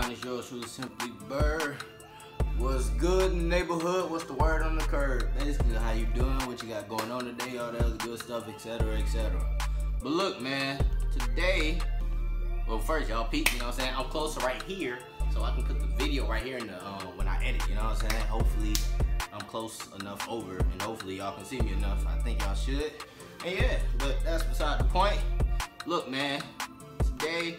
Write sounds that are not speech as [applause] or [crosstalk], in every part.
Con, it's yours truly, Simply Bird. What's good in the neighborhood? What's the word on the curb? Basically, how you doing, what you got going on today, all that other good stuff, etc., etc. But look, man, today, well, first, y'all peep, you know what I'm saying? I'm closer right here, so I can put the video right here in the, um, when I edit, you know what I'm saying? Hopefully, I'm close enough over, and hopefully y'all can see me enough. I think y'all should. And yeah, but that's beside the point. Look, man, today,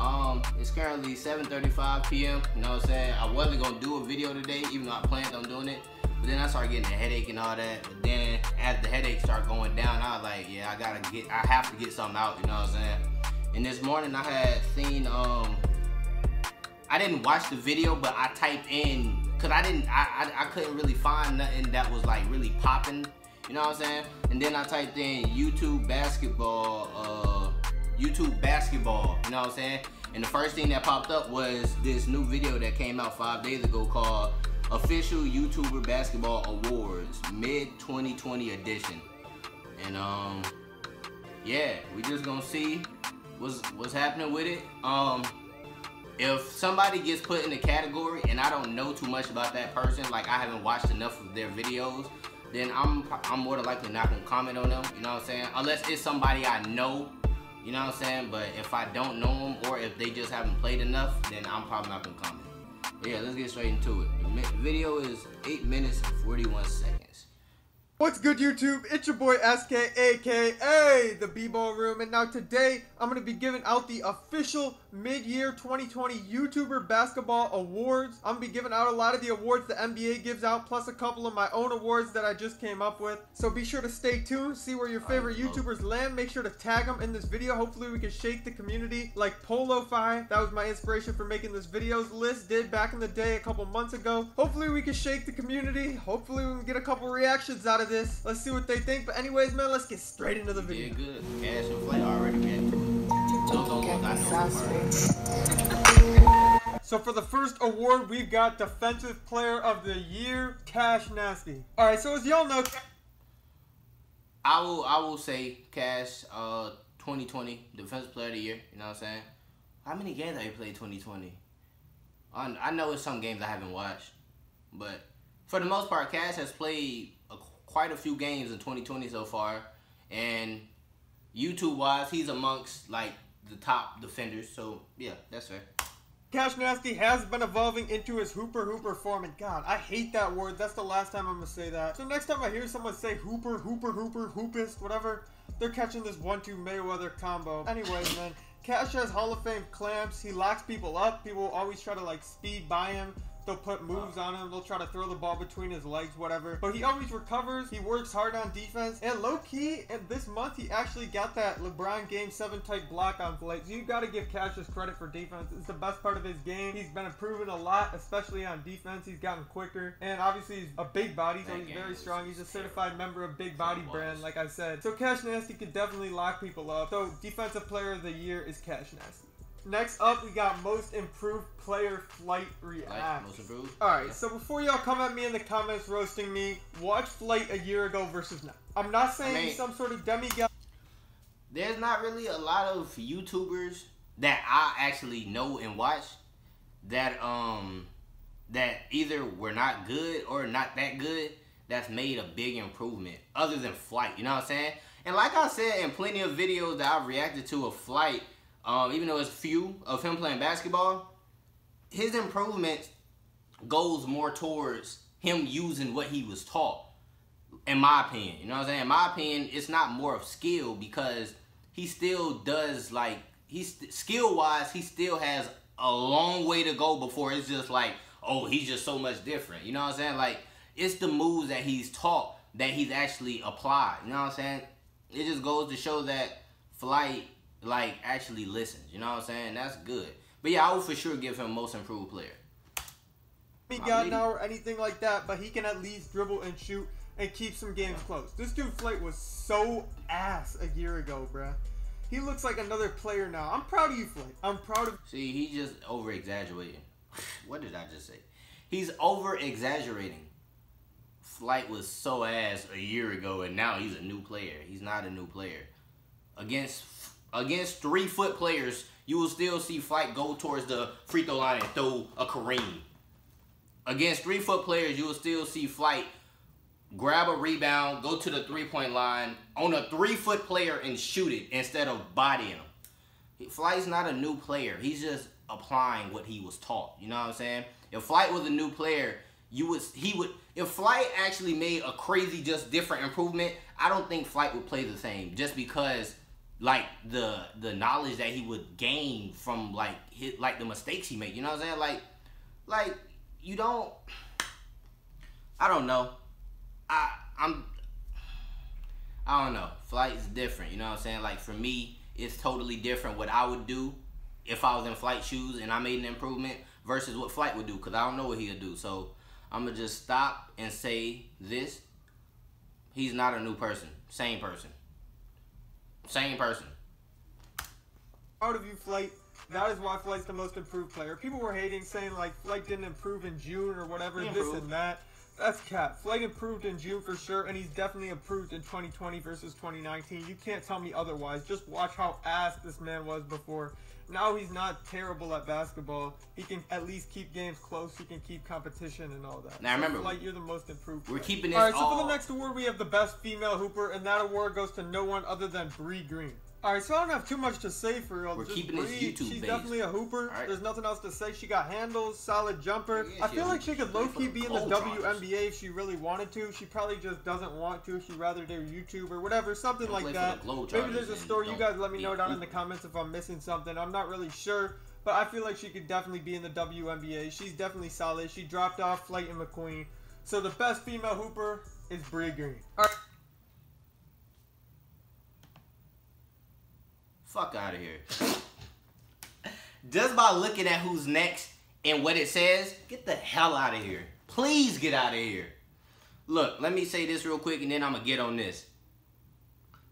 um, it's currently 7.35 p.m. You know what I'm saying? I wasn't gonna do a video today, even though I planned on doing it. But then I started getting a headache and all that. But then as the headache started going down, I was like, yeah, I gotta get, I have to get something out, you know what I'm saying? And this morning I had seen, um, I didn't watch the video, but I typed in, cause I didn't, I, I, I couldn't really find nothing that was like really popping, you know what I'm saying? And then I typed in YouTube basketball, uh, YouTube basketball, you know what I'm saying? And the first thing that popped up was this new video that came out five days ago called Official YouTuber Basketball Awards Mid 2020 Edition. And um, yeah, we just gonna see what's what's happening with it. Um, if somebody gets put in a category and I don't know too much about that person, like I haven't watched enough of their videos, then I'm I'm more than likely not gonna comment on them. You know what I'm saying? Unless it's somebody I know you know what I'm saying? But if I don't know them or if they just haven't played enough, then I'm probably not gonna comment. But yeah, let's get straight into it. The video is 8 minutes and 41 seconds. What's good YouTube? It's your boy SK aka the B-Ball Room and now today I'm going to be giving out the official mid-year 2020 YouTuber Basketball Awards. I'm going to be giving out a lot of the awards the NBA gives out plus a couple of my own awards that I just came up with. So be sure to stay tuned, see where your favorite YouTubers land. Make sure to tag them in this video. Hopefully we can shake the community like Polo 5. That was my inspiration for making this videos list. Did back in the day a couple months ago. Hopefully we can shake the community. Hopefully we can get a couple reactions out of this. Let's see what they think. But anyways, man, let's get straight into the video. Yeah, good. Cash and Flay already reacted So for the first award, we've got Defensive Player of the Year, Cash Nasty. All right, so as y'all know, I will I will say Cash uh 2020 Defensive Player of the Year. You know what I'm saying? How many games have you played 2020? I, I know it's some games I haven't watched, but for the most part, Cash has played a, quite a few games in 2020 so far, and YouTube wise, he's amongst like the top defenders. So yeah, that's fair. Cash Nasty has been evolving into his Hooper Hooper form, and God, I hate that word. That's the last time I'm gonna say that. So next time I hear someone say Hooper, Hooper, Hooper, Hoopist, whatever, they're catching this one-two Mayweather combo. Anyways, man, Cash has Hall of Fame clamps. He locks people up. People always try to like speed by him. They'll put moves on him. They'll try to throw the ball between his legs, whatever. But he always recovers. He works hard on defense. And low key, and this month he actually got that LeBron Game 7 type block on Flight. So you got to give Cassius credit for defense. It's the best part of his game. He's been improving a lot, especially on defense. He's gotten quicker. And obviously he's a big body, so he's very strong. He's a certified member of Big Body Brand, like I said. So Cash Nasty could definitely lock people up. So defensive player of the year is Cash Nasty. Next up, we got most improved player flight react. Most improved. All right, Yeah. so before y'all come at me in the comments roasting me, watch Flight a year ago versus now. I'm not saying I mean- some sort of demigod. there's not really a lot of YouTubers that I actually know and watch that um that either were not good or not that good that's made a big improvement other than flight you know what i'm saying and like i said in plenty of videos that i've reacted to of flight um even though it's few of him playing basketball his improvement goes more towards him using what he was taught in my opinion. You know what I'm saying? In my opinion, it's not more of skill because he still does like he's skill wise, he still has a long way to go before it's just like, oh, he's just so much different. You know what I'm saying? Like it's the moves that he's taught that he's actually applied. You know what I'm saying? It just goes to show that flight like actually listens. You know what I'm saying? That's good. But yeah, I would for sure give him most improved player. demigod now or anything like that, but he can at least dribble and shoot and keep some games close. This dude Flight was so ass a year ago, bruh. He looks like another player now. I'm proud of you, Flight. I'm proud of See, he just over exaggerating. What did I just say? He's over exaggerating. Flight was so ass a year ago, and now he's a new player. He's not a new player. Against against three foot players, you will still see Flight go towards the free throw line and throw a Kareem. Against three foot players, you will still see Flight grab a rebound, go to the three point line on a three foot player and shoot it instead of bodying him. Flight's not a new player. He's just applying what he was taught. You know what I'm saying? If Flight was a new player, you would he would if Flight actually made a crazy just different improvement, I don't think Flight would play the same just because like the the knowledge that he would gain from like his, like the mistakes he made. You know what I'm saying? Like like you don't I don't know. I I'm I don't know. Flight is different, you know what I'm saying? Like for me, it's totally different what I would do if I was in flight shoes and I made an improvement versus what flight would do because I don't know what he'll do. So I'm gonna just stop and say this. He's not a new person. Same person. Same person. Out of you, Flight. That is why Flight's the most improved player. People were hating, saying like Flight didn't improve in June or whatever, this and that. That's cap. Flight improved in June for sure, and he's definitely improved in 2020 versus 2019. You can't tell me otherwise. Just watch how ass this man was before. Now he's not terrible at basketball. He can at least keep games close. He can keep competition and all that. Now remember, Flight, you're the most improved. We're player. keeping this all right. all... So for the next award, we have the best female hooper, and that award goes to no one other than Bree Green. All right, so I don't have too much to say for real. We're Just keeping Bree, this YouTube She's based. definitely a hooper. Right. There's nothing else to say. She got handles, solid jumper. Yeah, I feel like she could low key be in the Globetrotters. WNBA if she really wanted to. She probably just doesn't want to. She'd rather do YouTube or whatever, something She'll like that. the Maybe there's a story. You guys let me know a down in the comments if I'm missing something. I'm not really sure. But I feel like she could definitely be in the WNBA. She's definitely solid. She dropped off Flight and McQueen. So the best female hooper is Bree Green. All right. Fuck out of here. Just by looking at who's next and what it says, get the hell out of here. Please get out of here. Look, let me say this real quick and then I'm going to get on this.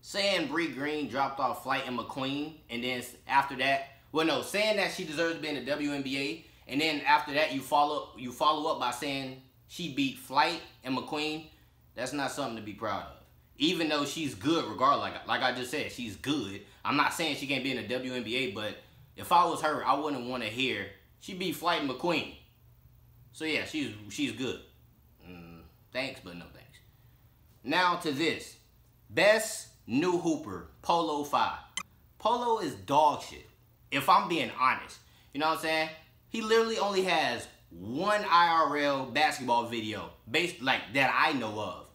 Saying Bree Green dropped off Flight and McQueen and then after that, well no, saying that she deserves to be in the WNBA and then after that you follow you follow up by saying she beat Flight and McQueen, that's not something to be proud of. Even though she's good regardless, like, like I just said, she's good. I'm not saying she can't be in the WNBA, but if I was her, I wouldn't want to hear she beat Flight McQueen. So yeah, she's she's good. Mm, thanks, but no thanks. Now to this. Best new hooper, Polo 5. Polo is dog shit. If I'm being honest. You know what I'm saying? He literally only has one IRL basketball video based like that I know of.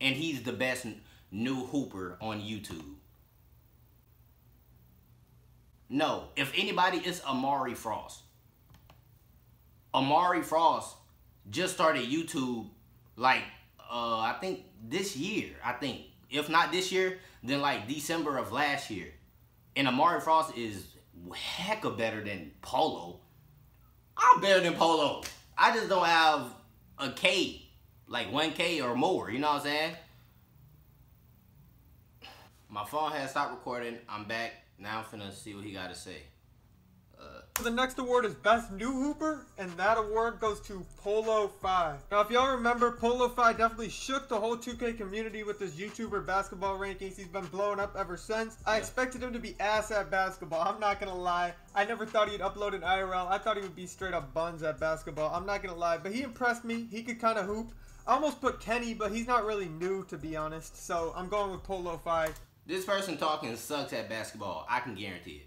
And he's the best new hooper on YouTube. No, if anybody, it's Amari Frost. Amari Frost just started YouTube like uh I think this year. I think if not this year, then like December of last year. And Amari Frost is hecka better than Polo. I'm better than Polo. I just don't have a K, like 1K or more. You know what I'm saying? My phone has stopped recording. I'm back. Now I'm finna see what he got to say. Uh, the next award is Best New Hooper, and that award goes to Polo 5. Now, if y'all remember, Polo 5 definitely shook the whole 2K community with his YouTuber basketball rankings. He's been blowing up ever since. I Yeah. expected him to be ass at basketball. I'm not gonna lie. I never thought he'd upload an IRL. I thought he would be straight up buns at basketball. I'm not gonna lie, but he impressed me. He could kind of hoop. I almost put Kenny, but he's not really new, to be honest. So I'm going with Polo 5. This person talking sucks at basketball. I can guarantee it.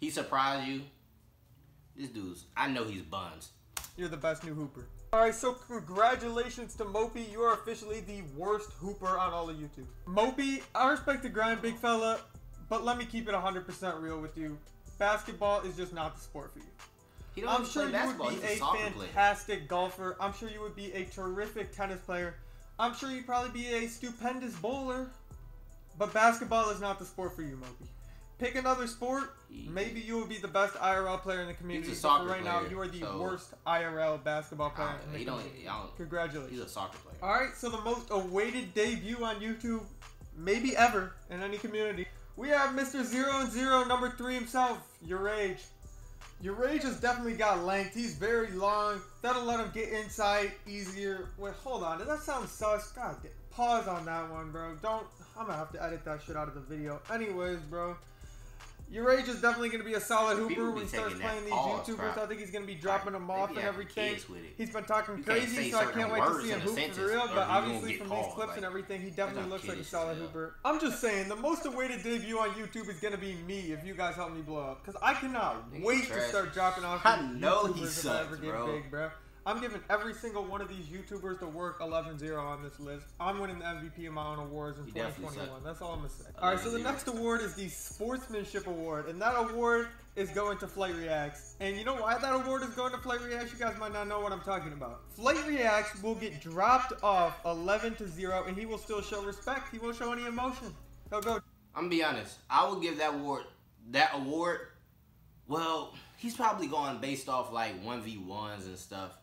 He surprised you. This dude's, I know he's buns. You're the best new hooper. Alright, so congratulations to Mopey. You are officially the worst hooper on all of YouTube. Mopey, I respect the grind, big fella, but let me keep it 100% real with you. Basketball is just not the sport for you. He don't I'm sure play you basketball. would be He's a a soccer player. fantastic golfer. I'm sure you would be a terrific tennis player. I'm sure you'd probably be a stupendous bowler. But basketball is not the sport for you, Mopey. Pick another sport. Maybe you will be the best IRL player in the community. He's a soccer for right now, you are the so- worst IRL basketball player Uh, in the he don't, community. Don't, Congratulations. he's a soccer player. All right, so the most awaited debut on YouTube, maybe ever in any community. We have Mr. Zero and Zero, number three himself, Your Age. Your Age has definitely got length. He's very long. That'll let him get inside easier. Wait, hold on. Does that sound sus? God, da- pause on that one, bro. Don't. I'm gonna have to edit that shit out of the video. Anyways, bro. Your age is definitely going to be a solid hooper when he starts playing these YouTubers. I think he's going to be dropping them off and everything. kids with it. He's been talking crazy, so I can't wait to see him hoop for real. But obviously, from called, these clips like, and everything, he definitely looks like a solid hooper. I'm just saying, the most awaited debut on YouTube is going to be me if you guys help me blow up. Because I cannot wait to start dropping off I know YouTubers he if I sucks, ever get bro. big, bro. I'm giving every single one of these YouTubers the work 11-0 on this list. I'm winning the MVP of my own awards in He 2021. That's all I'm gonna say. All right, so the next award is the Sportsmanship Award, and that award is going to Flight Reacts. And you know why that award is going to Flight Reacts? You guys might not know what I'm talking about. Flight Reacts will get dropped off 11 to 0, and he will still show respect. He won't show any emotion. He'll go, I'm gonna be honest. I will give that award that award. Well, he's probably going based off like one v ones and stuff.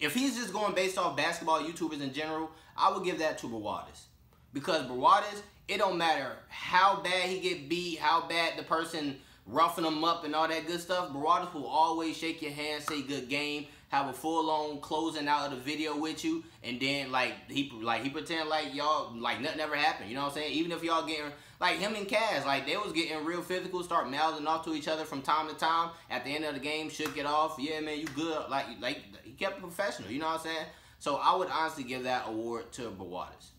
If he's just going based off basketball YouTubers in general, I would give that to Brawadis. Because Brawadis, it don't matter how bad he get beat, how bad the person roughing him up and all that good stuff. Brawadis will always shake your hand, say good game, have a full on closing out of the video with you, and then like he like he pretend like y'all like nothing ever happened. You know what I'm saying? Even if y'all getting like him and Kaz, like they was getting real physical, start mouthing off to each other from time to time. At the end of the game, shook it off. Yeah, man, you good. Like like he kept professional. You know what I'm saying? So I would honestly give that award to Brawadis.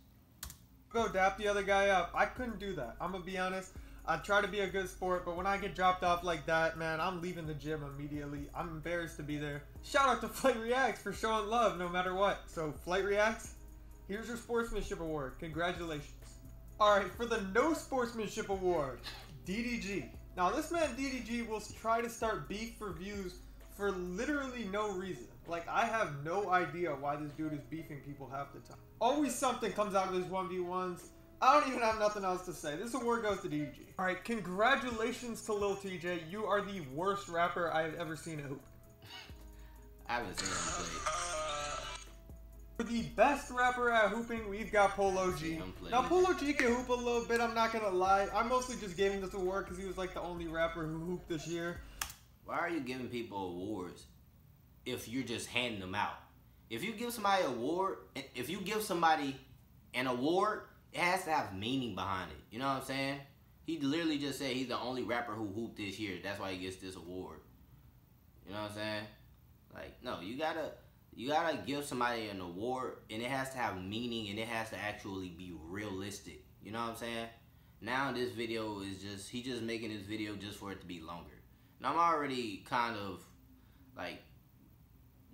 go dap the other guy up. I couldn't do that. I'm gonna be honest. I try to be a good sport, but when I get dropped off like that, man, I'm leaving the gym immediately. I'm embarrassed to be there. Shout out to Flight Reacts for showing love no matter what. So, Flight Reacts, here's your sportsmanship award. Congratulations. All right, for the no sportsmanship award, DDG. Now, this man DDG will try to start beef for views for literally no reason. Like, I have no idea why this dude is beefing people half the time. Always something comes out of his 1v1s. I don't even have nothing else to say. This award goes to DG. All right, congratulations to Lil TJ. You are the worst rapper I have ever seen at hoop. I haven't seen him play. For the best rapper at hooping, we've got Polo G. Now, Polo G can hoop a little bit, I'm not gonna lie. I mostly just gave him this award because he was like the only rapper who hooped this year. Why are you giving people awards if you're just handing them out? If you give somebody a award, if you give somebody an award, it has to have meaning behind it. You know what I'm saying? He literally just said he's the only rapper who hooped this year. That's why he gets this award. You know what I'm saying? Like, no, you gotta you gotta give somebody an award and it has to have meaning and it has to actually be realistic. You know what I'm saying? Now this video is just he just making this video just for it to be longer. And I'm already kind of like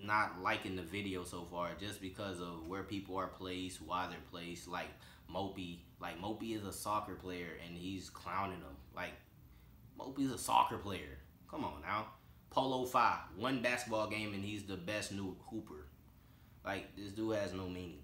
not liking the video so far just because of where people are placed, why they're placed. Like Mopey, like Mopey is a soccer player and he's clowning them. Like Mopey's a soccer player. Come on now. Polo five, one basketball game and he's the best new hooper. Like this dude has no meaning.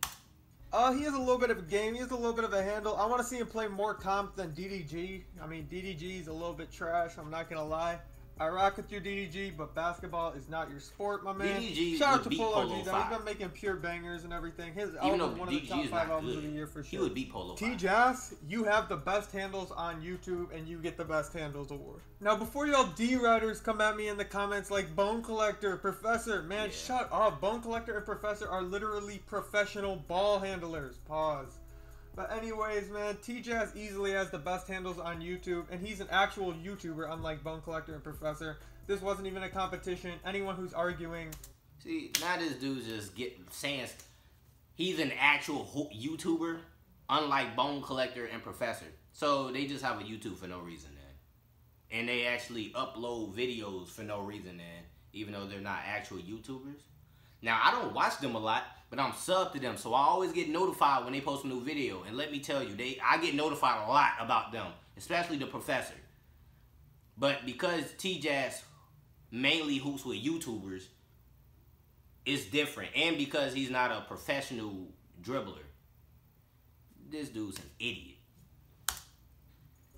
Uh, he has a little bit of a game. He has a little bit of a handle. I want to see him play more comp than DDG. I mean, DDG is a little bit trash. I'm not gonna lie. I rock with your DDG, but basketball is not your sport, my man. DDG Shout out to Polo, G. though. He's been making pure bangers and everything. His Even album one of the top five albums good, of the year for sure. he would beat Polo T. Jass, you have the best handles on YouTube, and you get the best handles award. Now, before y'all D writers come at me in the comments like Bone Collector, Professor, man, Yeah. shut up. Bone Collector and Professor are literally professional ball handlers. Pause. But anyways, man, T Jass easily has the best handles on YouTube, and he's an actual YouTuber, unlike Bone Collector and Professor. This wasn't even a competition. Anyone who's arguing, See, now this dude's just get saying he's an actual YouTuber, unlike Bone Collector and Professor. So they just have a YouTube for no reason then, and they actually upload videos for no reason then, even though they're not actual YouTubers. Now I don't watch them a lot, but I'm sub to them, so I always get notified when they post a new video. And let me tell you, they I get notified a lot about them, especially the Professor. But because T Jass mainly hoops with YouTubers, it's different. And because he's not a professional dribbler, this dude's an idiot.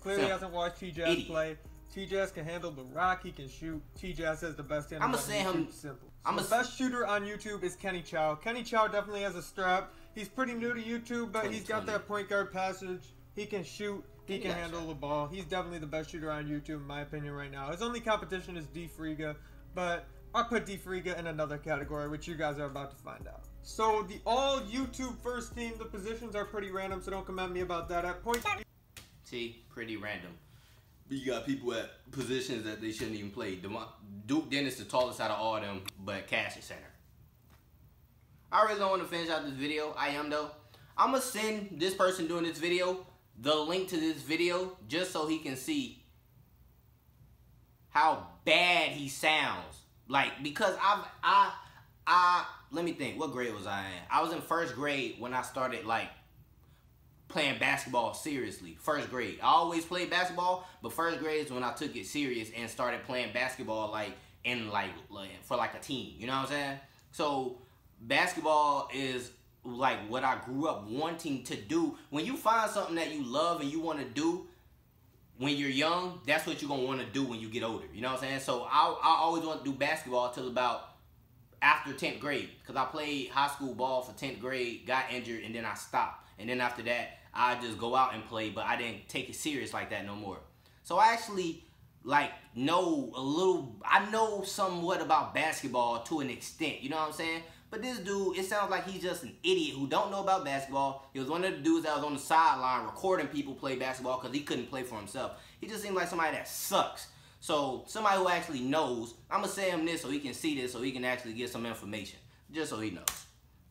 clearly Simple. hasn't watched T Jass play. T Jass can handle the rock. He can shoot. T Jass has the best handles. I'ma on say him- Simple. I'ma the s- best shooter on YouTube is Kenny Chao. Kenny Chao definitely has a strap. He's pretty new to YouTube, but he's got that point guard passage. He can shoot. He can handle shot. the ball. He's definitely the best shooter on YouTube, in my opinion, right now. His only competition is D Friga, but I put D Friga in another category, which you guys are about to find out. So the all YouTube first team, the positions are pretty random, so don't come at me about that. At point T, pretty random. You got people at positions that they shouldn't even play. Duke Dennis, the tallest out of all of them, but Cash is center. I really don't want to finish out this video. I am though. I'm gonna send this person doing this video the link to this video just so he can see how bad he sounds. Like because I've I I let me think. What grade was I in? I was in first grade when I started like playing basketball seriously. First grade. I always played basketball, but first grade is when I took it serious and started playing basketball like in like, like for like a team. You know what I'm saying? So basketball is like what I grew up wanting to do. When you find something that you love and you want to do when you're young, that's what you're gonna want to do when you get older. You know what I'm saying? So I, I always want to do basketball till about after 10th grade because I played high school ball for 10th grade, got injured, and then I stopped. And then after that, I just go out and play, but I didn't take it serious like that no more. So I actually like know a little, I know somewhat about basketball to an extent. You know what I'm saying? But this dude, it sounds like he's just an idiot who don't know about basketball. He was one of the dudes that was on the sideline recording people play basketball because he couldn't play for himself. He just seemed like somebody that sucks. So somebody who actually knows, I'm gonna say him this so he can see this so he can actually get some information. Just so he knows.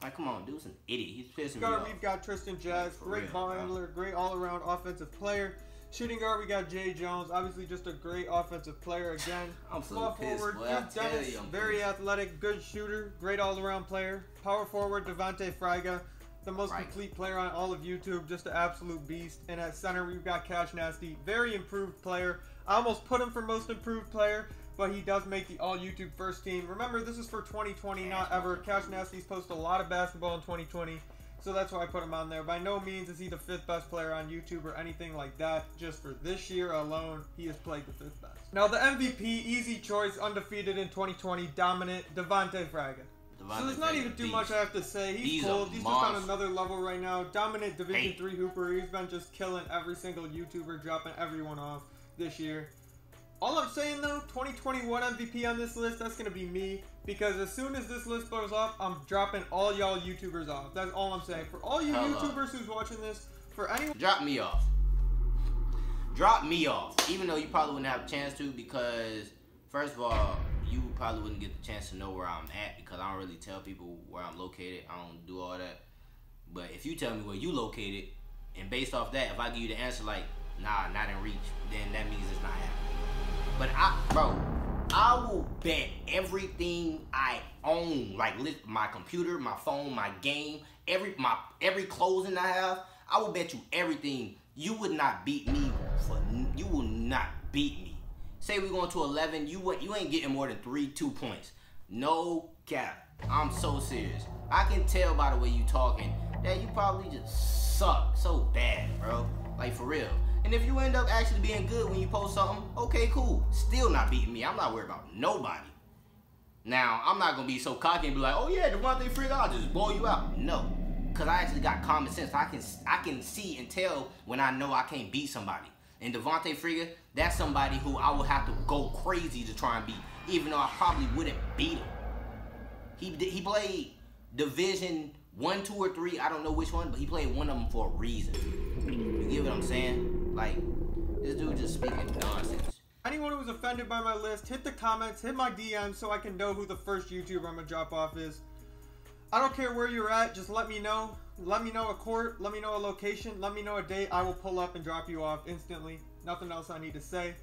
Like, come on, dude's an idiot. He's pissing got, me off. We've got Tristan Jass, great ball handler, great all-around offensive player. Shooting guard, we got Jay Jones. Obviously, just a great offensive player again. [laughs] I'm so Small pissed, forward, boy, Dennis, you, very pissed. athletic, good shooter, great all-around player. Power forward, Devonte Friga, the most right. complete player on all of YouTube, just an absolute beast. And at center, we've got Cash Nasty, very improved player. I almost put him for most improved player, but he does make the all YouTube first team. Remember, this is for 2020, not ever. Cash Nasty's posted a lot of basketball in 2020. So that's why I put him on there. By no means is he the fifth best player on YouTube or anything like that. Just for this year alone, he has played the fifth best. Now the MVP, easy choice, undefeated in 2020, dominant, Devonte Friga. so there's not even too beast. much I have to say. He's, He's cold. He's monster. just on another level right now. Dominant Division hey. Three Hooper. He's been just killing every single YouTuber, dropping everyone off this year. All I'm saying though, 2021 MVP on this list, that's gonna be me. Because as soon as this list blows off, I'm dropping all y'all YouTubers off. That's all I'm saying. For all you. YouTubers who's watching this, for anyone Drop me off. Drop me off. Even though you probably wouldn't have a chance to because first of all, you probably wouldn't get the chance to know where I'm at because I don't really tell people where I'm located. I don't do all that. But if you tell me where you located, and based off that, if I give you the answer like, nah, not in reach, then that means it's not happening. But I, bro, I will bet everything I own, like my computer, my phone, my game, every my every clothing I have. I will bet you everything. You would not beat me for. You will not beat me. Say we're going to 11. You you ain't getting more than three two points. No cap. I'm so serious. I can tell by the way you talking that you probably just suck so bad, bro. Like for real. And if you end up actually being good when you post something, okay, cool. Still not beating me. I'm not worried about nobody. Now, I'm not gonna be so cocky and be like, oh yeah, Devontae Freak, I'll just blow you out. No. Cause I actually got common sense. I can I can see and tell when I know I can't beat somebody. And Devontae Friga, that's somebody who I would have to go crazy to try and beat, even though I probably wouldn't beat him. He he played Division one, two, or three. I don't know which one, but he played one of them for a reason. You get what I'm saying? Like, this dude just speaking nonsense. Anyone who was offended by my list, hit the comments, hit my DMs so I can know who the first YouTuber I'm gonna drop off is. I don't care where you're at, just let me know. Let me know a court, let me know a location, let me know a date. I will pull up and drop you off instantly. Nothing else I need to say.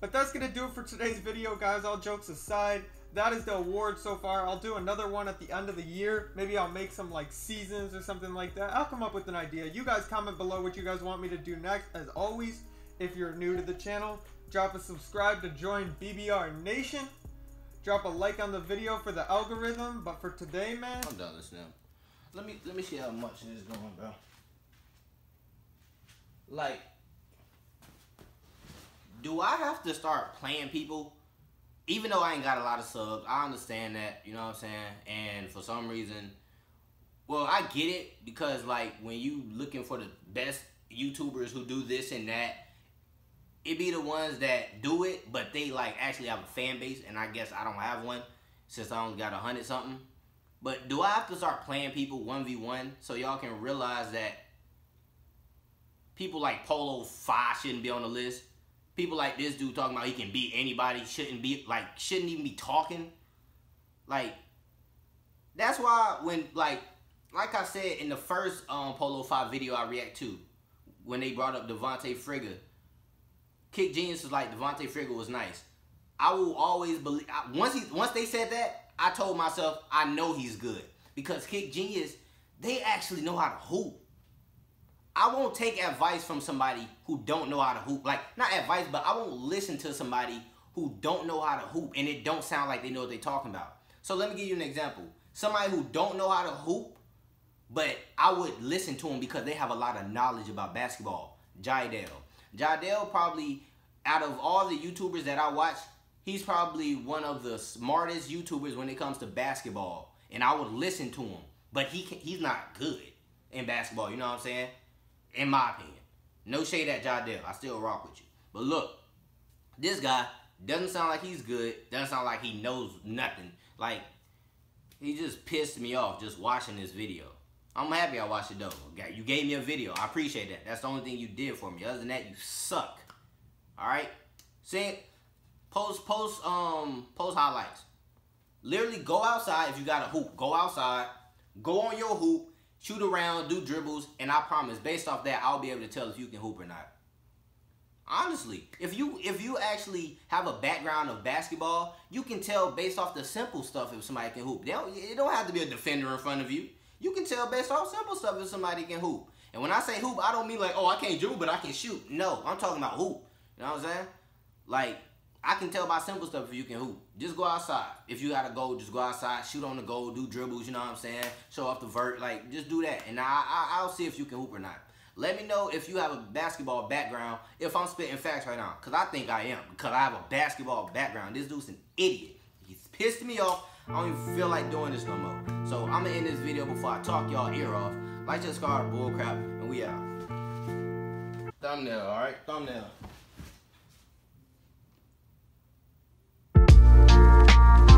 But that's gonna do it for today's video, guys. All jokes aside that is the award so far. I'll do another one at the end of the year. Maybe I'll make some like seasons or something like that. I'll come up with an idea. You guys comment below what you guys want me to do next. As always, if you're new to the channel, drop a subscribe to join BBR Nation. Drop a like on the video for the algorithm. But for today, man. I'm done listening. Let me let me see how much it is going, bro. Like, do I have to start playing people even though I ain't got a lot of subs, I understand that, you know what I'm saying? And for some reason, well, I get it because like when you looking for the best YouTubers who do this and that, it be the ones that do it, but they like actually have a fan base, and I guess I don't have one since I only got a hundred something. But do I have to start playing people one v one so y'all can realize that people like Polo Five shouldn't be on the list? People like this dude talking about he can beat anybody, shouldn't be like shouldn't even be talking. Like that's why when like like I said in the first um Polo 5 video I react to, when they brought up Devonte Friga, Kick Genius was like Devonte Friga was nice. I will always believe once he once they said that, I told myself I know he's good because Kick Genius they actually know how to hoop. I won't take advice from somebody who don't know how to hoop. Like, not advice, but I won't listen to somebody who don't know how to hoop and it don't sound like they know what they're talking about. So let me give you an example. Somebody who don't know how to hoop, but I would listen to them because they have a lot of knowledge about basketball. Jidel. Jidel probably, out of all the YouTubers that I watch, he's probably one of the smartest YouTubers when it comes to basketball. And I would listen to him. But he he's not good in basketball, you know what I'm saying? In my opinion. No shade at Jadell. I still rock with you. But look, this guy doesn't sound like he's good. Doesn't sound like he knows nothing. Like, he just pissed me off just watching this video. I'm happy I watched it though. You gave me a video. I appreciate that. That's the only thing you did for me. Other than that, you suck. Alright? See, post post um post highlights. Literally go outside if you got a hoop. Go outside. Go on your hoop shoot around, do dribbles, and I promise, based off that, I'll be able to tell if you can hoop or not. Honestly, if you if you actually have a background of basketball, you can tell based off the simple stuff if somebody can hoop. They don't, it don't have to be a defender in front of you. You can tell based off simple stuff if somebody can hoop. And when I say hoop, I don't mean like, oh, I can't dribble, but I can shoot. No, I'm talking about hoop. You know what I'm saying? Like, I can tell by simple stuff if you can hoop. Just go outside. If you gotta go, just go outside, shoot on the goal, do dribbles, you know what I'm saying? Show off the vert, like, just do that. And I, I, I'll see if you can hoop or not. Let me know if you have a basketball background, if I'm spitting facts right now. Because I think I am. Because I have a basketball background. This dude's an idiot. He's pissed me off. I don't even feel like doing this no more. So I'm going to end this video before I talk y'all ear off. Like, just card bullcrap, and we out. Thumbnail, alright? Thumbnail. Bye.